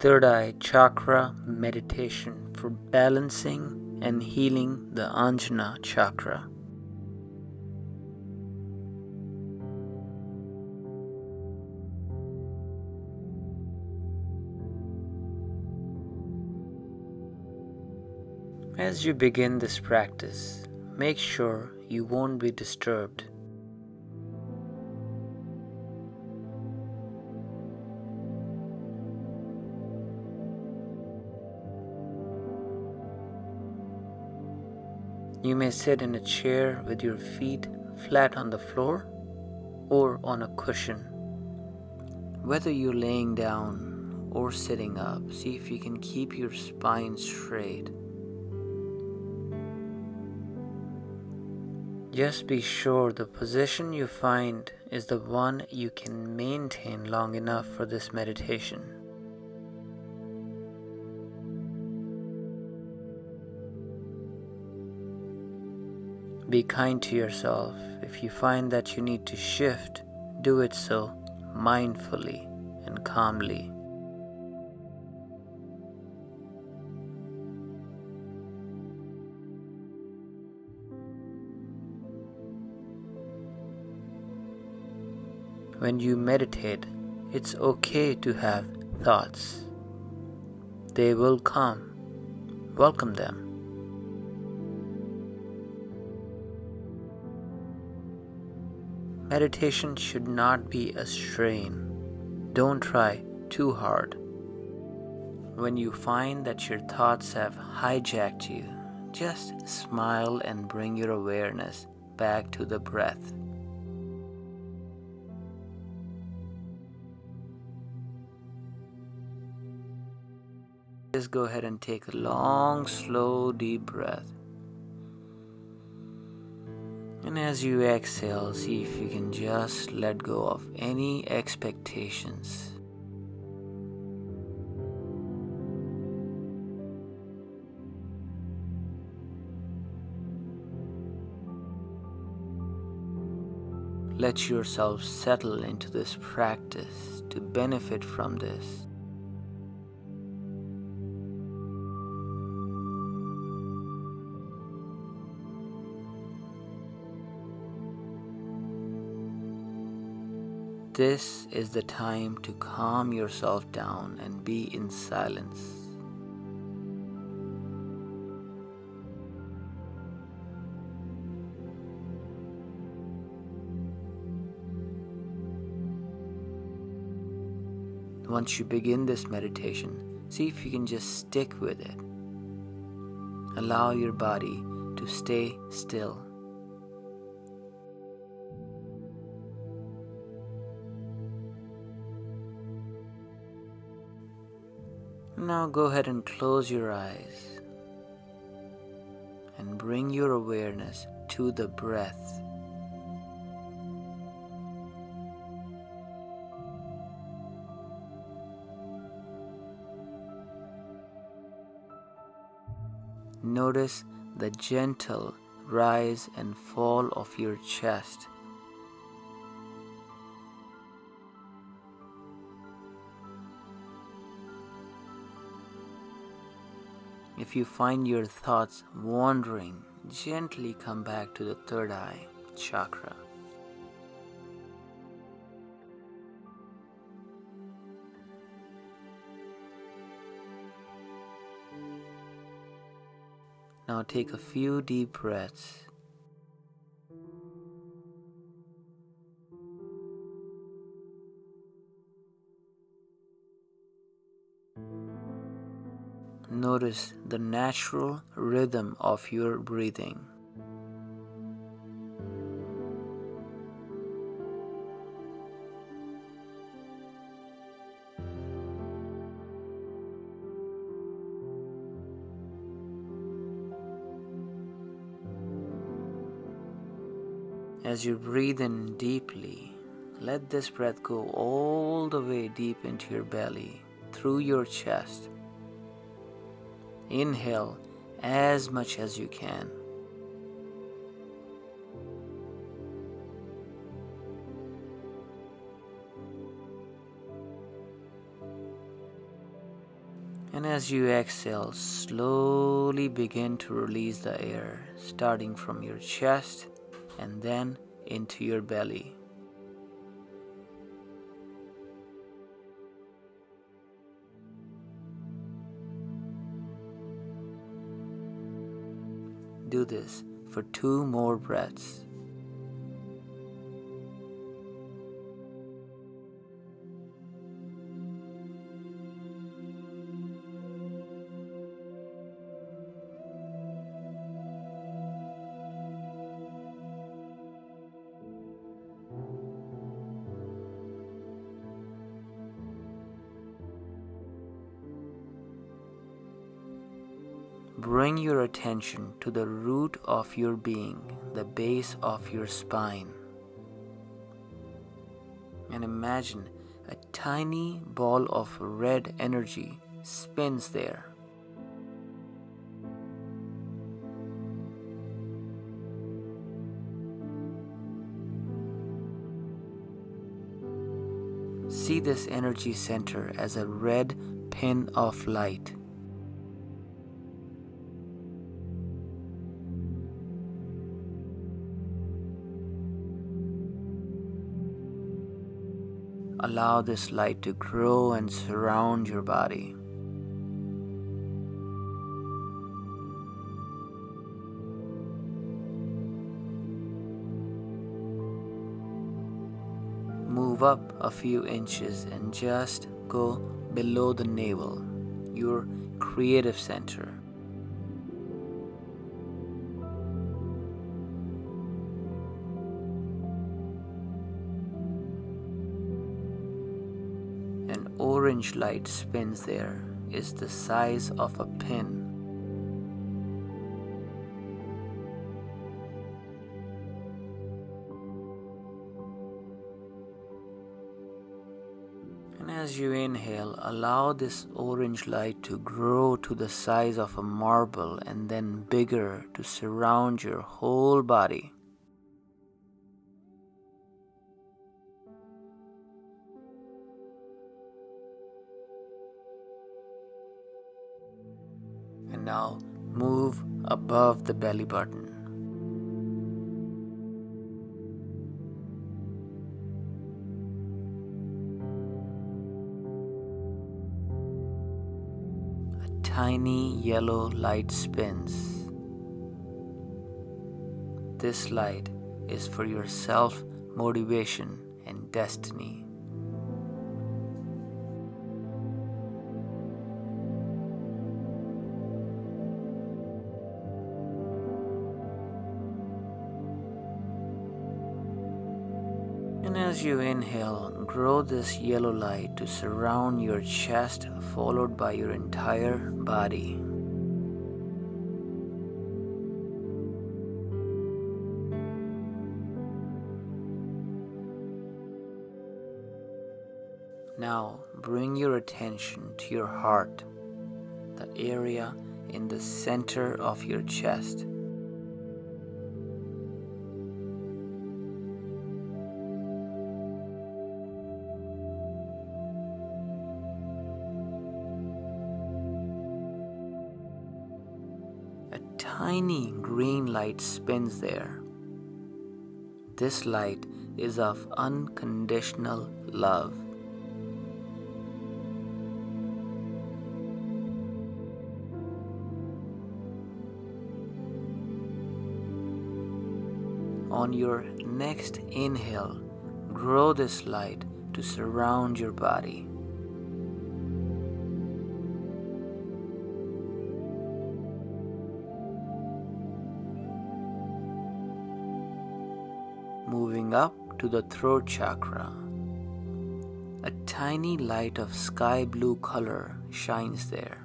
Third eye chakra meditation for balancing and healing the Ajna chakra. As you begin this practice, make sure you won't be disturbed. You may sit in a chair with your feet flat on the floor or on a cushion. Whether you're laying down or sitting up, see if you can keep your spine straight. Just be sure the position you find is the one you can maintain long enough for this meditation. Be kind to yourself. If you find that you need to shift, do it so mindfully and calmly. When you meditate, it's okay to have thoughts. They will come. Welcome them. Meditation should not be a strain. Don't try too hard. When you find that your thoughts have hijacked you, just smile and bring your awareness back to the breath. Just go ahead and take a long, slow, deep breath. And as you exhale, see if you can just let go of any expectations. Let yourself settle into this practice to benefit from this. This is the time to calm yourself down and be in silence. Once you begin this meditation, see if you can just stick with it. Allow your body to stay still. Now go ahead and close your eyes and bring your awareness to the breath. Notice the gentle rise and fall of your chest If you find your thoughts wandering, gently come back to the third eye chakra. Now take a few deep breaths. Notice the natural rhythm of your breathing. As you breathe in deeply, let this breath go all the way deep into your belly, through your chest, Inhale as much as you can. And as you exhale, slowly begin to release the air, starting from your chest and then into your belly. Do this for two more breaths. Bring your attention to the root of your being, the base of your spine. And imagine a tiny ball of red energy spins there. See this energy center as a red pin of light. Allow this light to grow and surround your body. Move up a few inches and just go below the navel, your creative center. Orange light spins there is the size of a pin. And as you inhale, allow this orange light to grow to the size of a marble and then bigger to surround your whole body. Above the belly button. A tiny yellow light spins. This light is for your self motivation and destiny. You inhale, grow this yellow light to surround your chest, followed by your entire body. Now bring your attention to your heart, the area in the center of your chest. Light spins there. This light is of unconditional love. On your next inhale, grow this light to surround your body. To the throat chakra. A tiny light of sky blue color shines there.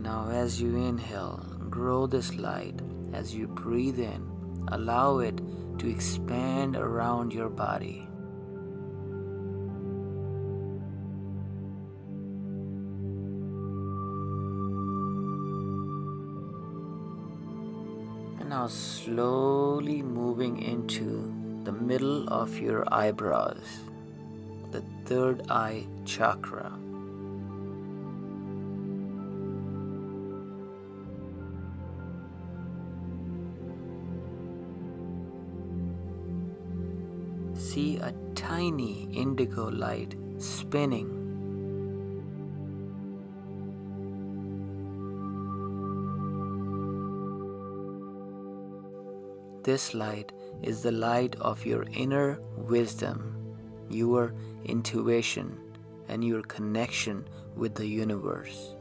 Now, as you inhale, grow this light as you breathe in, allow it to expand around your body. And now slowly moving into the middle of your eyebrows, the third eye chakra. See a tiny indigo light spinning This light is the light of your inner wisdom, your intuition, and your connection with the universe.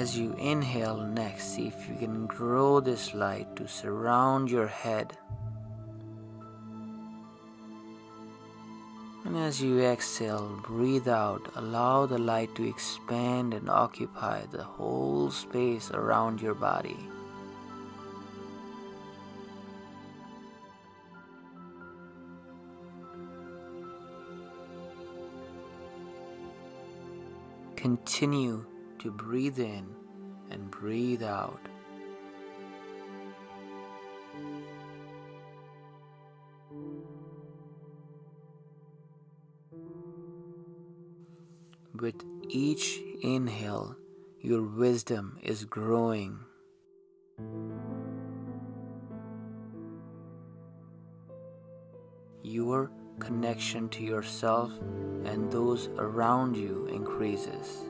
As you inhale next, see if you can grow this light to surround your head And as you exhale, breathe out, allow the light to expand and occupy the whole space around your body. Continue to breathe in and breathe out. With each inhale, your wisdom is growing. Your connection to yourself and those around you increases.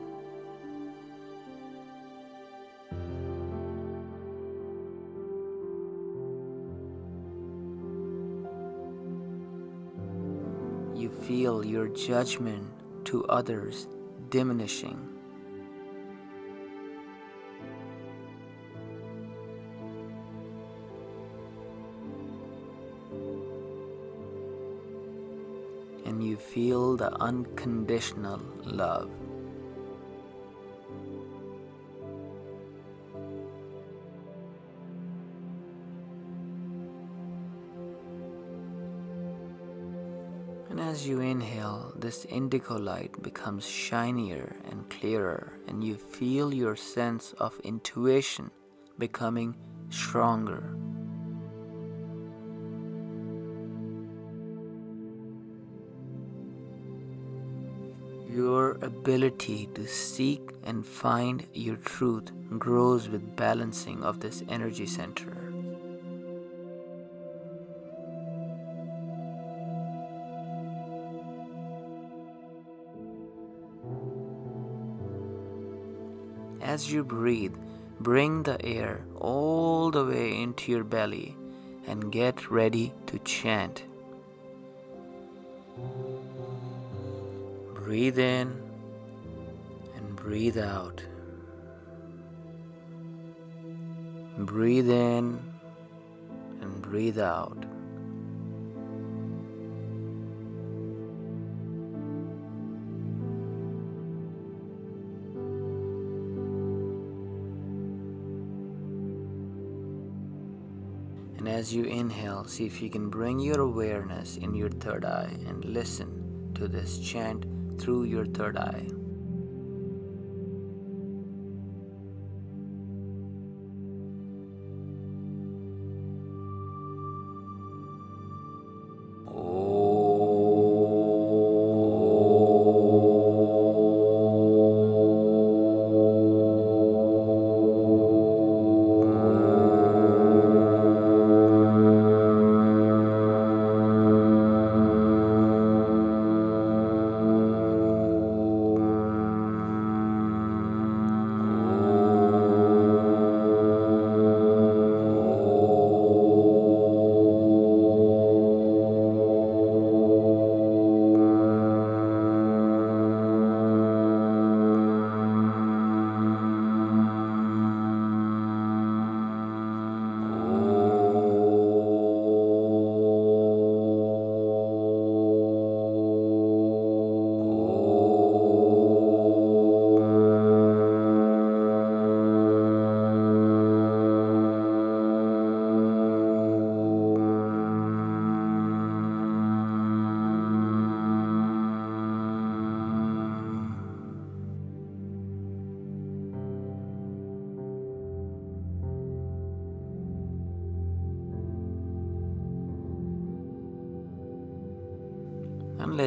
Feel your judgment to others diminishing. And you feel the unconditional love. And as you inhale, this indigo light becomes shinier and clearer, and you feel your sense of intuition becoming stronger. Your ability to seek and find your truth grows with balancing of this energy center. As you breathe, bring the air all the way into your belly and get ready to chant. Breathe in and breathe out. Breathe in and breathe out. As you inhale, see if you can bring your awareness in your third eye and listen to this chant through your third eye.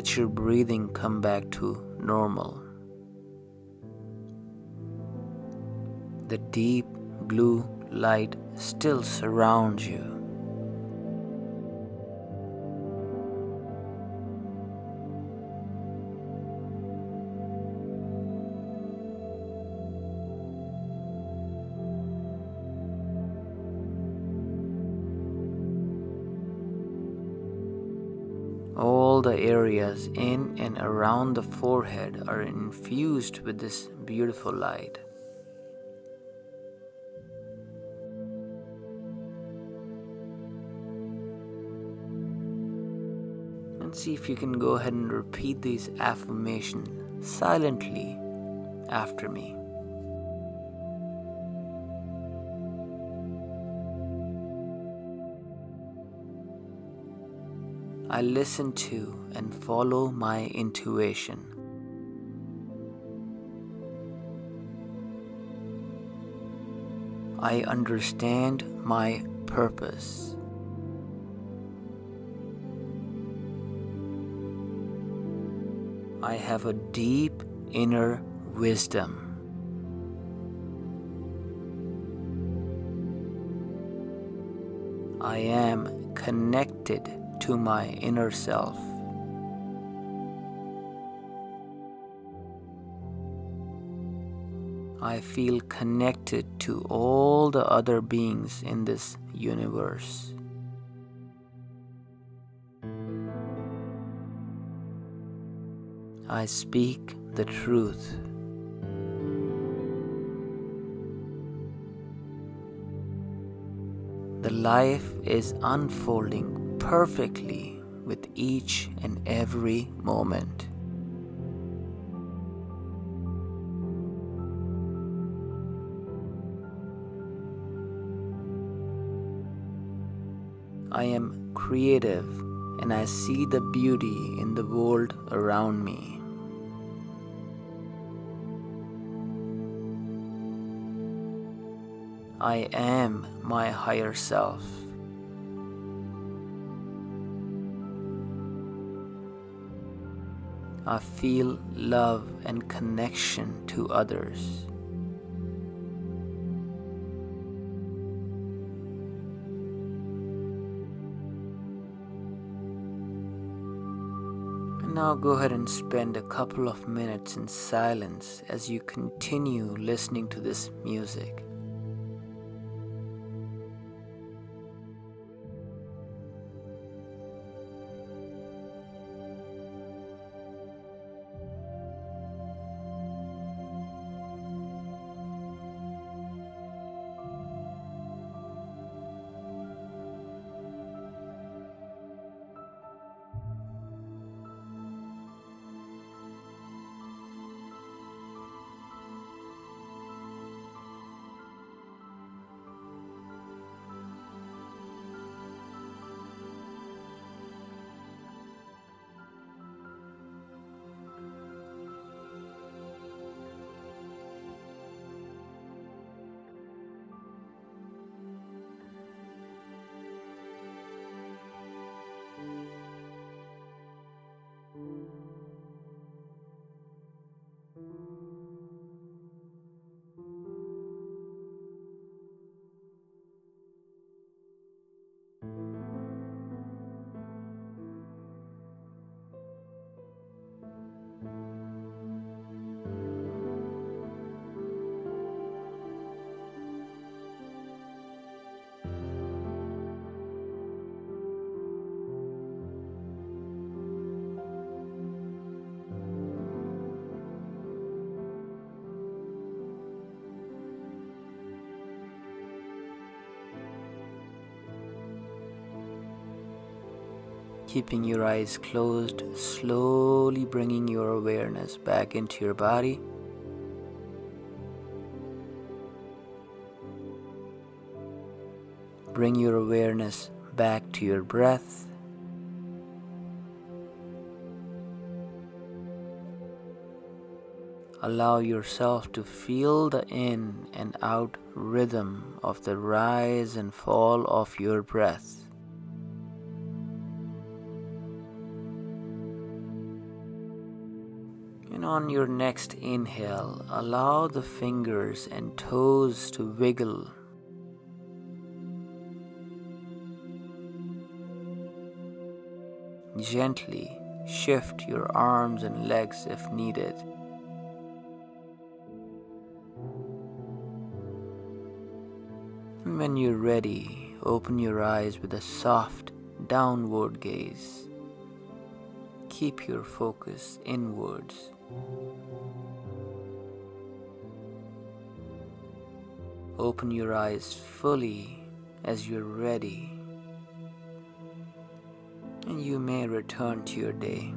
Let your breathing come back to normal. The deep blue light still surrounds you. The areas in and around the forehead are infused with this beautiful light. And see if you can go ahead and repeat these affirmations silently after me. I listen to and follow my intuition. I understand my purpose. I have a deep inner wisdom. I am connected to my inner self. I feel connected to all the other beings in this universe. I speak the truth. The life is unfolding perfectly with each and every moment. I am creative and I see the beauty in the world around me. I am my higher self. I feel love and connection to others. Now go ahead and spend a couple of minutes in silence as you continue listening to this music. Keeping your eyes closed, slowly bringing your awareness back into your body. Bring your awareness back to your breath. Allow yourself to feel the in and out rhythm of the rise and fall of your breath. And on your next inhale, allow the fingers and toes to wiggle. Gently shift your arms and legs if needed. And when you're ready, open your eyes with a soft downward gaze. Keep your focus inwards. Open your eyes fully as you're ready, and you may return to your day.